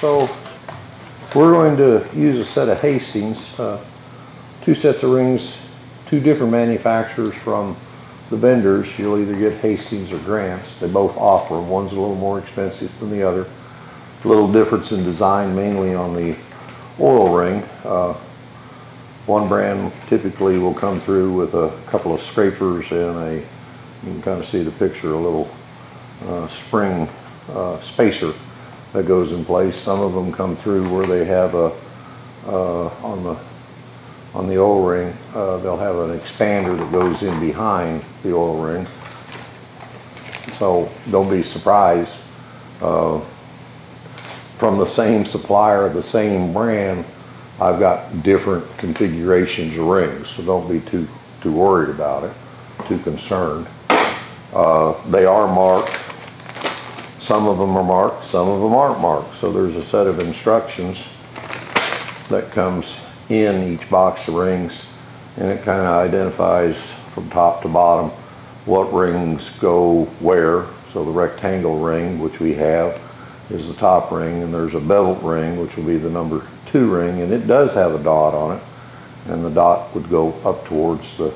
So we're going to use a set of Hastings, uh, two sets of rings, two different manufacturers from the vendors. You'll either get Hastings or Grants. They both offer. One's a little more expensive than the other. A little difference in design, mainly on the oil ring. Uh, one brand typically will come through with a couple of scrapers and a, you can kind of see the picture, a little uh, spring uh, spacer that goes in place. Some of them come through where they have a, uh, on the on the oil ring, uh, they'll have an expander that goes in behind the oil ring. So don't be surprised. Uh, from the same supplier, the same brand, I've got different configurations of rings. So don't be too, too worried about it, too concerned. Uh, they are marked. Some of them are marked, some of them aren't marked. So there's a set of instructions that comes in each box of rings and it kind of identifies from top to bottom what rings go where. So the rectangle ring, which we have, is the top ring and there's a beveled ring, which will be the number two ring and it does have a dot on it and the dot would go up towards the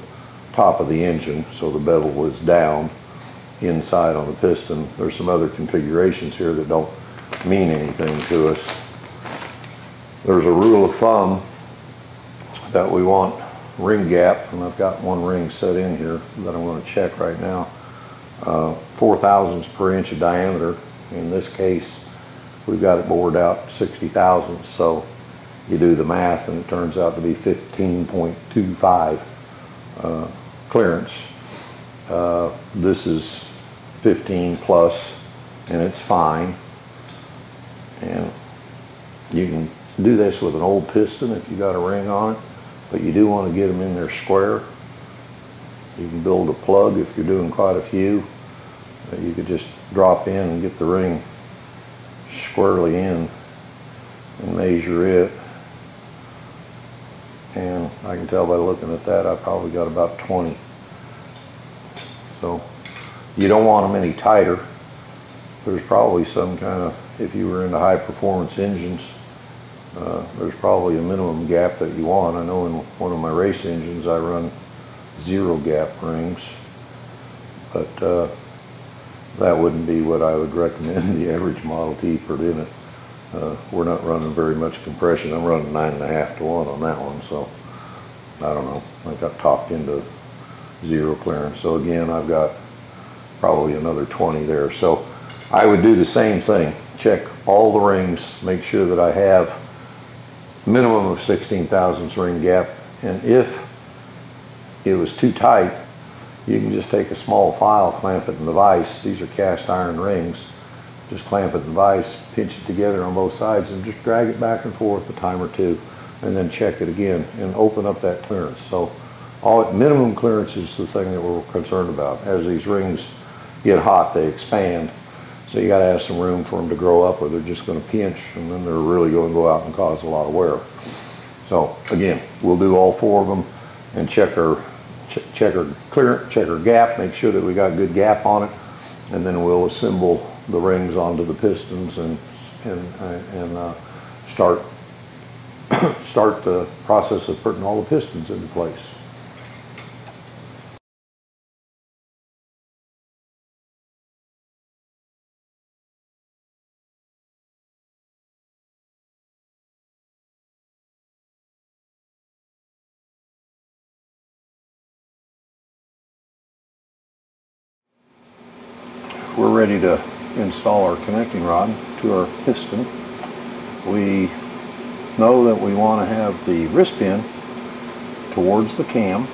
top of the engine so the bevel was down inside on the piston. There's some other configurations here that don't mean anything to us. There's a rule of thumb that we want ring gap, and I've got one ring set in here that I'm going to check right now. Uh, four thousandths per inch of diameter. In this case, we've got it bored out 60 thousandths, so you do the math and it turns out to be 15.25 uh, clearance. Uh, this is 15 plus and it's fine. And you can do this with an old piston if you got a ring on it but you do want to get them in there square. You can build a plug if you're doing quite a few. You could just drop in and get the ring squarely in and measure it. And I can tell by looking at that, I probably got about 20. So you don't want them any tighter. There's probably some kind of, if you were into high performance engines, uh, there's probably a minimum gap that you want. I know in one of my race engines I run zero gap rings, but uh, that wouldn't be what I would recommend the average Model T put in it. Uh, we're not running very much compression. I'm running nine and a half to one on that one, so I don't know. I got talked into zero clearance. So again, I've got probably another 20 there. So I would do the same thing. Check all the rings, make sure that I have minimum of 16 thousandths ring gap. And if it was too tight, you can just take a small file, clamp it in the vise. These are cast iron rings. Just clamp it in the vise, pinch it together on both sides, and just drag it back and forth a time or two, and then check it again and open up that clearance. So all minimum clearance is the thing that we're concerned about. As these rings get hot, they expand. So you got to have some room for them to grow up or they're just going to pinch and then they're really going to go out and cause a lot of wear. So again, we'll do all four of them and check our, ch check our clear, check our gap, make sure that we got good gap on it. And then we'll assemble the rings onto the pistons and, and, and uh, start, start the process of putting all the pistons into place. Ready to install our connecting rod to our piston. We know that we want to have the wrist pin towards the cam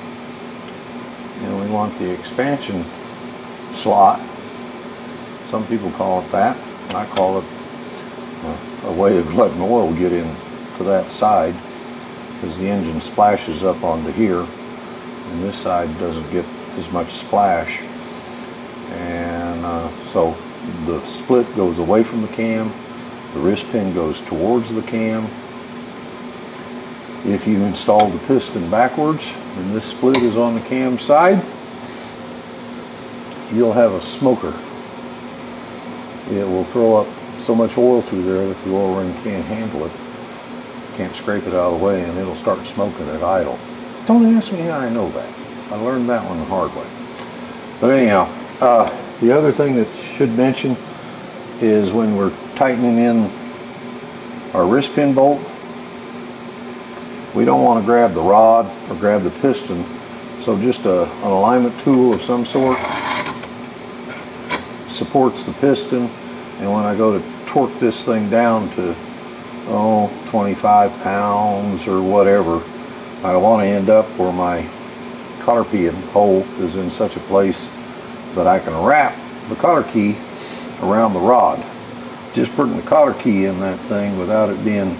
and we want the expansion slot. Some people call it that. And I call it uh, a way of letting oil get in to that side because the engine splashes up onto here and this side doesn't get as much splash. And uh, so the split goes away from the cam the wrist pin goes towards the cam if you install the piston backwards and this split is on the cam side you'll have a smoker it will throw up so much oil through there that the oil ring can't handle it. Can't scrape it out of the way and it'll start smoking at idle. Don't ask me how I know that. I learned that one the hard way. But anyhow, uh, the other thing that should mention is when we're tightening in our wrist pin bolt, we don't want to grab the rod or grab the piston. So just a, an alignment tool of some sort supports the piston. And when I go to torque this thing down to, oh, 25 pounds or whatever, I want to end up where my cotter pin hole is in such a place that I can wrap the cotter key around the rod. Just putting the cotter key in that thing without it being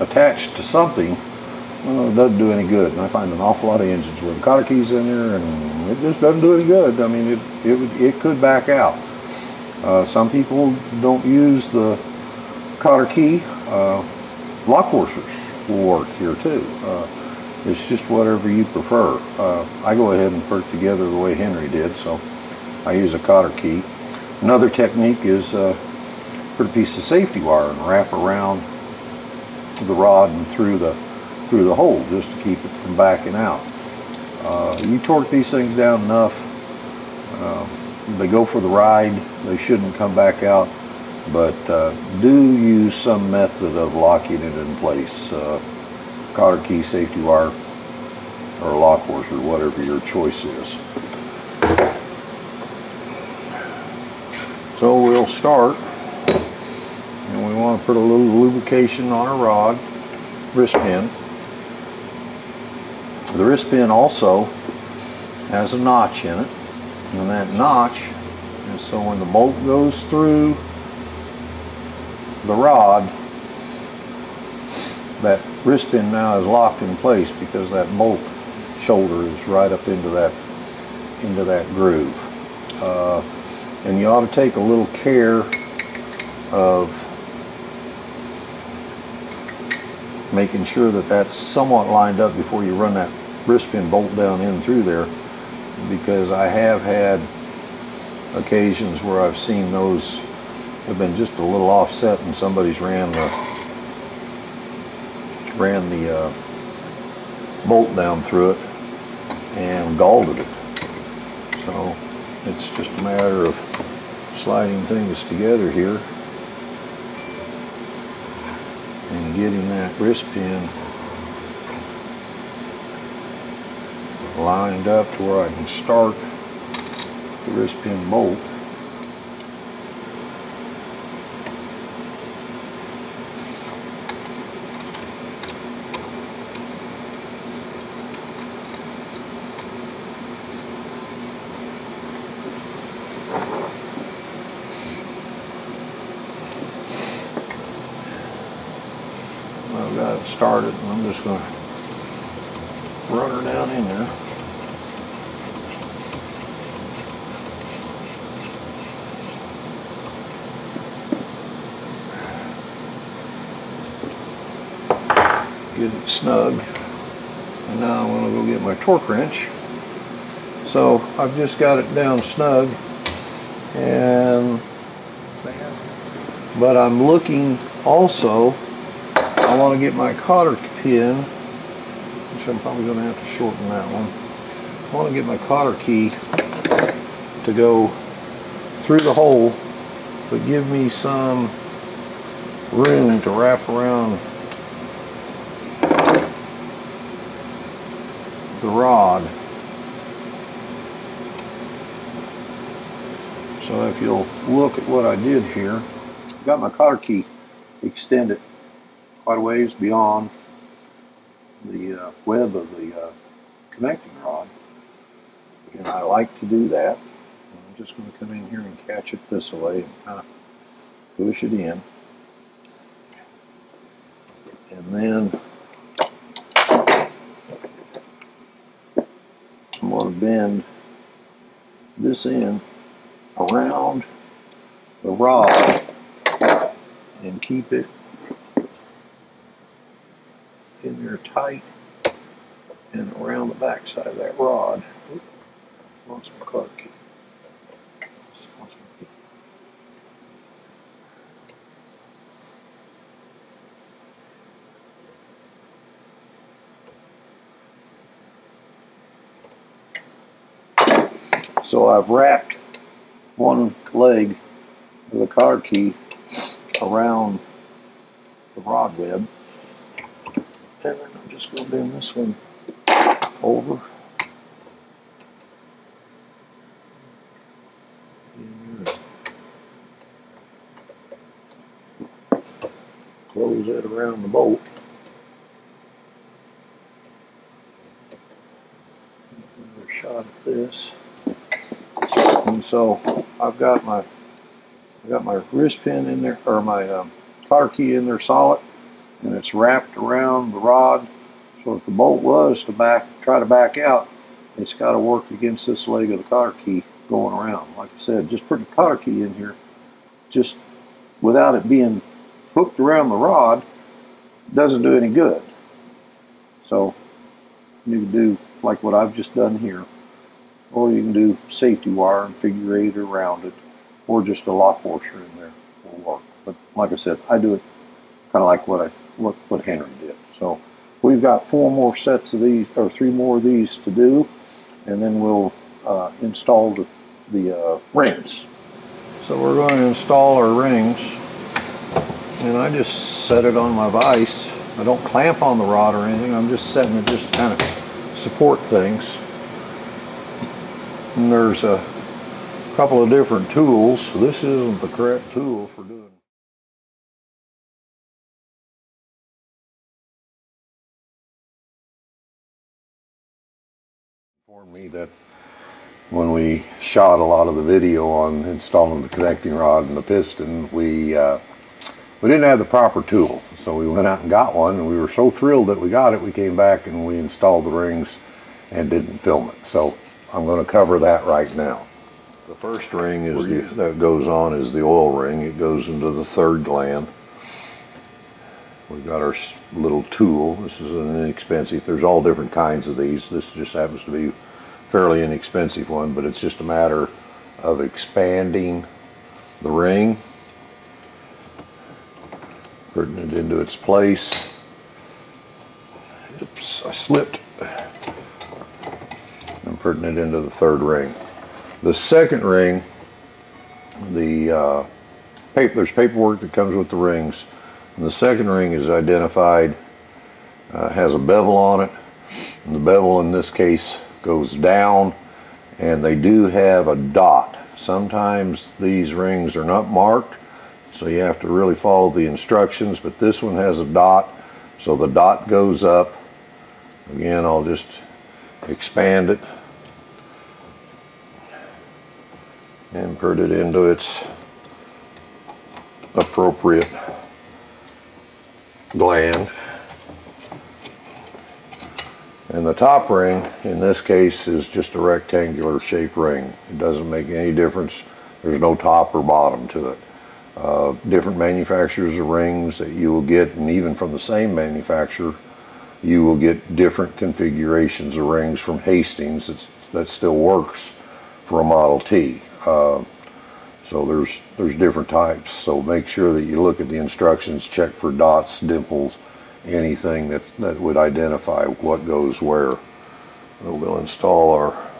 attached to something well, it doesn't do any good. And I find an awful lot of engines with cotter keys in there, and it just doesn't do any good. I mean, it it, it could back out. Uh, some people don't use the cotter key. Uh, lock washers will work here too. Uh, it's just whatever you prefer. Uh, I go ahead and put it together the way Henry did, so I use a cotter key. Another technique is uh, put a piece of safety wire and wrap around the rod and through the through the hole just to keep it from backing out. Uh, you torque these things down enough, uh, they go for the ride, they shouldn't come back out, but uh, do use some method of locking it in place. Uh, cotter key, safety wire, or lock washer, whatever your choice is. So we'll start, and we want to put a little lubrication on our rod, wrist pin. The wrist pin also has a notch in it, and that notch is so when the bolt goes through the rod, that wrist pin now is locked in place because that bolt shoulder is right up into that into that groove. Uh, and you ought to take a little care of making sure that that's somewhat lined up before you run that wrist pin bolt down in through there because I have had occasions where I've seen those have been just a little offset and somebody's ran the ran the uh, bolt down through it and galled it. It's just a matter of sliding things together here and getting that wrist pin lined up to where I can start the wrist pin bolt. I've got it started and I'm just going to run her down in there. Get it snug. And now I'm going to go get my torque wrench. So I've just got it down snug and but I'm looking also I want to get my cotter pin which I'm probably going to have to shorten that one. I want to get my cotter key to go through the hole but give me some room to wrap around the rod. So if you'll look at what I did here, got my cotter key extended quite a ways beyond the uh, web of the uh, connecting rod. And I like to do that. I'm just going to come in here and catch it this way and kind of push it in. And then I'm going to bend this end around the rod and keep it in there tight and around the backside of that rod. Lost my key. So I've wrapped one leg of the car key around the rod web. Then I'm just going to bend this one over. Close it around the bolt. Another shot at this. And so I've got my I've got my wrist pin in there, or my um, key in there solid, and it's wrapped around the rod. So if the bolt was to back, try to back out, it's got to work against this leg of the car key going around. Like I said, just put the car key in here, just without it being hooked around the rod, doesn't do any good. So you can do like what I've just done here, or you can do safety wire and figure eight around it or just a lock washer in there will work. But like I said, I do it kind of like what I what, what Henry did. So we've got four more sets of these, or three more of these to do, and then we'll uh, install the, the uh, rings. So we're going to install our rings, and I just set it on my vise. I don't clamp on the rod or anything. I'm just setting it just to kind of support things. And there's a couple of different tools. This isn't the correct tool for doing. Informed me that when we shot a lot of the video on installing the connecting rod and the piston, we uh, we didn't have the proper tool. So we went out and got one, and we were so thrilled that we got it. We came back and we installed the rings and didn't film it. So I'm going to cover that right now. The first ring is the, that goes on is the oil ring. It goes into the third gland. We've got our little tool. This is an inexpensive. There's all different kinds of these. This just happens to be fairly inexpensive one, but it's just a matter of expanding the ring, putting it into its place. Oops, I slipped. I'm putting it into the third ring. The second ring, the uh, paper, there's paperwork that comes with the rings. And the second ring is identified, uh, has a bevel on it. And the bevel in this case goes down and they do have a dot. Sometimes these rings are not marked, so you have to really follow the instructions, but this one has a dot, so the dot goes up. Again, I'll just expand it and put it into its appropriate gland. And the top ring, in this case, is just a rectangular shaped ring. It doesn't make any difference. There's no top or bottom to it. Uh, different manufacturers of rings that you will get, and even from the same manufacturer, you will get different configurations of rings from Hastings that still works for a Model T. Uh, so there's there's different types. So make sure that you look at the instructions, check for dots, dimples, anything that, that would identify what goes where. We'll install our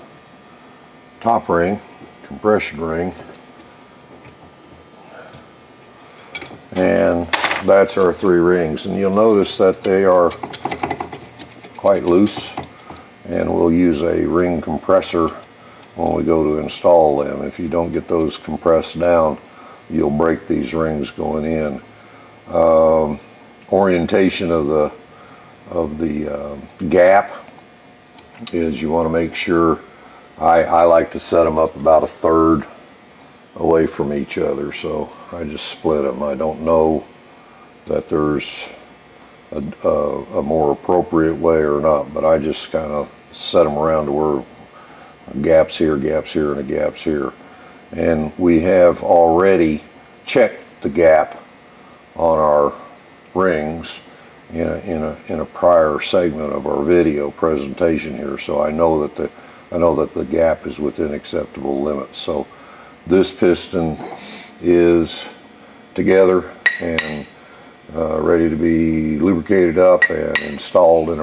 top ring, compression ring, and that's our three rings. And you'll notice that they are quite loose and we'll use a ring compressor when we go to install them. If you don't get those compressed down, you'll break these rings going in. Um, orientation of the of the uh, gap is you want to make sure I, I like to set them up about a third away from each other so I just split them I don't know that there's a, a, a more appropriate way or not but I just kind of set them around to where gaps here, gaps here, and a gaps here. And we have already checked the gap on our rings in a, in a, in a prior segment of our video presentation here. So I know that the, I know that the gap is within acceptable limits. So this piston is together and uh, ready to be lubricated up and installed in our